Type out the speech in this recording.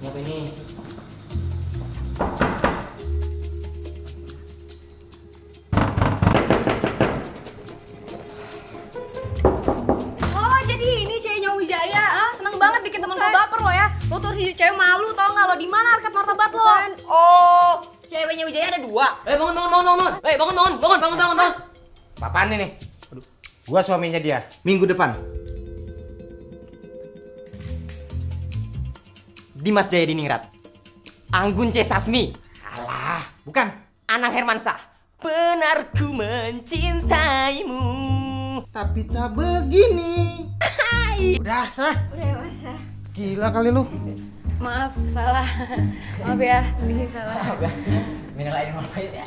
ini. Oh jadi ini ceweknya Wijaya ah seneng banget bikin temen lo baper lo ya lo terus jadi cewek malu tau gak lo di mana harkat martabat lo Oh, ceweknya Wijaya ada dua. Eh bangun bangun bangun bangun. Eh bangun bangun bangun bangun bangun bangun. Apaan ini? Aduh. Gua suaminya dia. Minggu depan. Dimas Jaya Diningrat. Anggun C. Sasmi. Alah, bukan. Anang Hermansah. Benar ku mencintaimu. Tapi tak begini. Udah, sana. Udah ya mas ya. Gila kali lu. Maaf salah Maaf ya ini salah Minal aidin wal faizin ya.